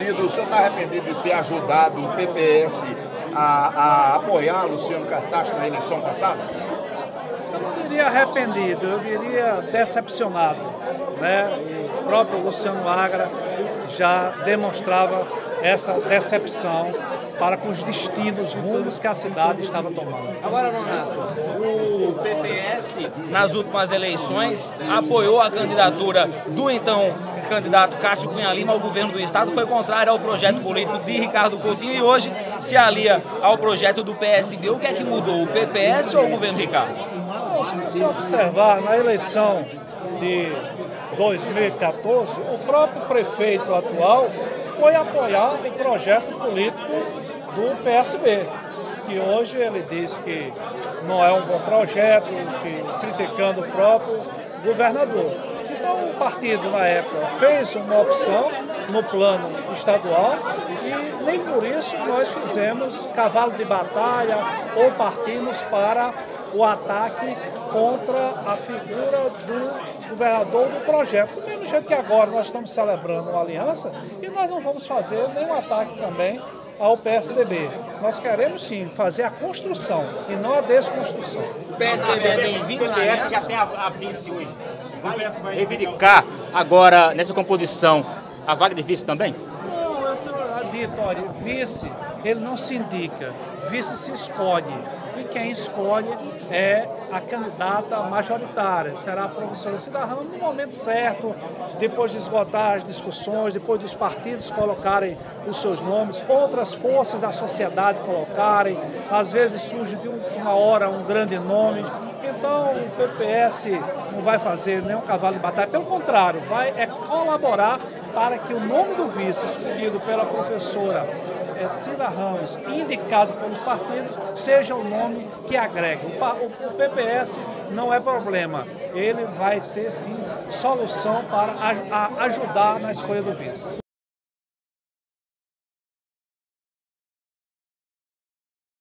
O senhor está arrependido de ter ajudado o PPS a, a apoiar Luciano Cartacho na eleição passada? Eu não diria arrependido, eu diria decepcionado. Né? O próprio Luciano Agra já demonstrava essa decepção para com os destinos, rumos que a cidade estava tomando. Agora, Nonato, o PPS, nas últimas eleições, apoiou a candidatura do então candidato Cássio Cunha Lima ao governo do estado, foi contrário ao projeto político de Ricardo Coutinho e hoje se alia ao projeto do PSB. O que é que mudou, o PPS ou o governo Ricardo? se você observar, na eleição de 2014, o próprio prefeito atual foi apoiar o projeto político do PSB, que hoje ele diz que não é um bom projeto, que, criticando o próprio governador. Então o partido na época fez uma opção no plano estadual e nem por isso nós fizemos cavalo de batalha ou partimos para o ataque contra a figura do governador do projeto. Do mesmo jeito que agora nós estamos celebrando uma aliança e nós não vamos fazer nenhum ataque também ao PSDB. Nós queremos sim fazer a construção e não a desconstrução. O PSDB é bem-vindo O PPS já tem a, a vice hoje. Vai reivindicar agora, nessa composição, a vaga de vice também? Não, eu estou dito, olha, vice, ele não se indica, vice se escolhe. Quem escolhe é a candidata majoritária, será a professora Cida Ramos no momento certo, depois de esgotar as discussões, depois dos partidos colocarem os seus nomes, outras forças da sociedade colocarem, às vezes surge de uma hora um grande nome. Então o PPS não vai fazer nenhum cavalo de batalha, pelo contrário, vai é colaborar para que o nome do vice escolhido pela professora é, Cida Ramos, indicado pelos partidos, seja o nome que agregue. O, o, o PPS não é problema, ele vai ser sim solução para a, a ajudar na escolha do vice.